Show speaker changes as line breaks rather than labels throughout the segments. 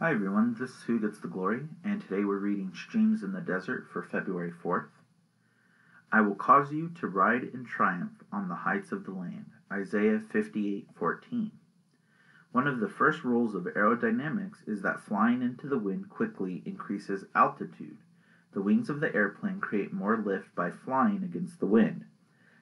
Hi everyone, this is Who Gets the Glory, and today we're reading Streams in the Desert for February 4th. I will cause you to ride in triumph on the heights of the land. Isaiah 58:14. One of the first rules of aerodynamics is that flying into the wind quickly increases altitude. The wings of the airplane create more lift by flying against the wind.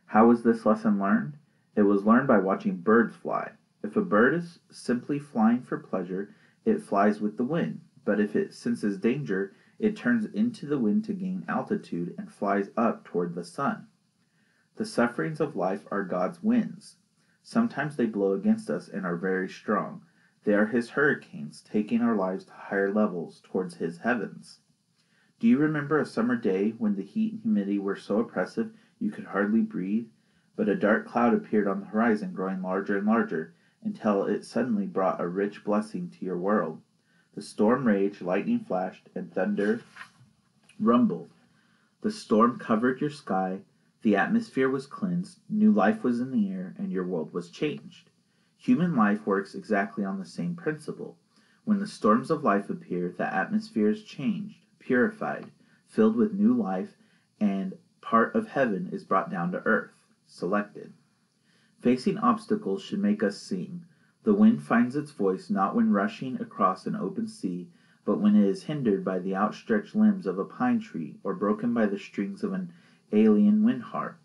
How was this lesson learned? It was learned by watching birds fly. If a bird is simply flying for pleasure, it flies with the wind, but if it senses danger, it turns into the wind to gain altitude and flies up toward the sun. The sufferings of life are God's winds. Sometimes they blow against us and are very strong. They are His hurricanes, taking our lives to higher levels towards His heavens. Do you remember a summer day when the heat and humidity were so oppressive you could hardly breathe? But a dark cloud appeared on the horizon, growing larger and larger until it suddenly brought a rich blessing to your world. The storm raged, lightning flashed, and thunder rumbled. The storm covered your sky, the atmosphere was cleansed, new life was in the air, and your world was changed. Human life works exactly on the same principle. When the storms of life appear, the atmosphere is changed, purified, filled with new life, and part of heaven is brought down to earth, selected. Facing obstacles should make us sing. The wind finds its voice not when rushing across an open sea, but when it is hindered by the outstretched limbs of a pine tree or broken by the strings of an Aeolian wind harp.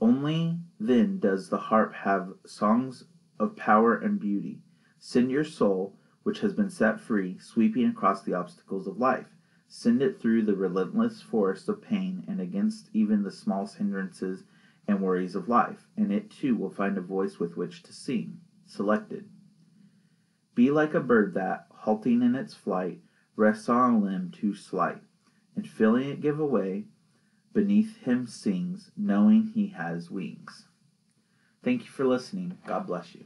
Only then does the harp have songs of power and beauty. Send your soul, which has been set free, sweeping across the obstacles of life. Send it through the relentless forest of pain and against even the smallest hindrances and worries of life, and it too will find a voice with which to sing. Selected. Be like a bird that, halting in its flight, rests on a limb too slight, and feeling it give away, beneath him sings, knowing he has wings. Thank you for listening. God bless you.